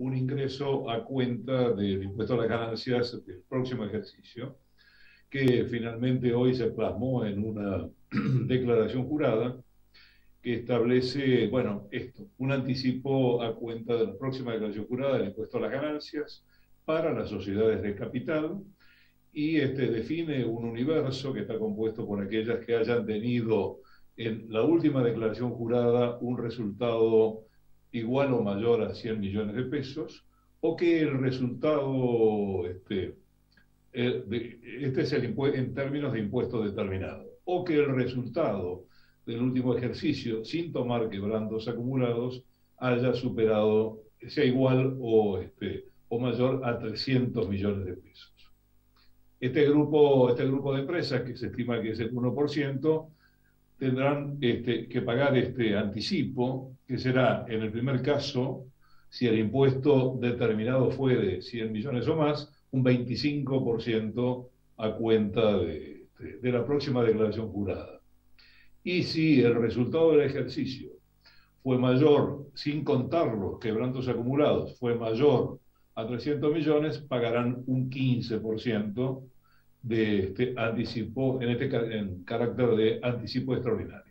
un ingreso a cuenta del impuesto a las ganancias del próximo ejercicio, que finalmente hoy se plasmó en una declaración jurada que establece, bueno, esto, un anticipo a cuenta de la próxima declaración jurada del impuesto a las ganancias para las sociedades de capital y este, define un universo que está compuesto por aquellas que hayan tenido en la última declaración jurada un resultado igual o mayor a 100 millones de pesos, o que el resultado, este, eh, este es el en términos de impuesto determinado, o que el resultado del último ejercicio, sin tomar quebrantos acumulados, haya superado, sea igual o, este, o mayor a 300 millones de pesos. Este grupo, este grupo de empresas, que se estima que es el 1%, tendrán este, que pagar este anticipo, que será, en el primer caso, si el impuesto determinado fue de 100 millones o más, un 25% a cuenta de, de la próxima declaración jurada. Y si el resultado del ejercicio fue mayor, sin contar los quebrantos acumulados, fue mayor a 300 millones, pagarán un 15% de este anticipo, en este en carácter de anticipo extraordinario.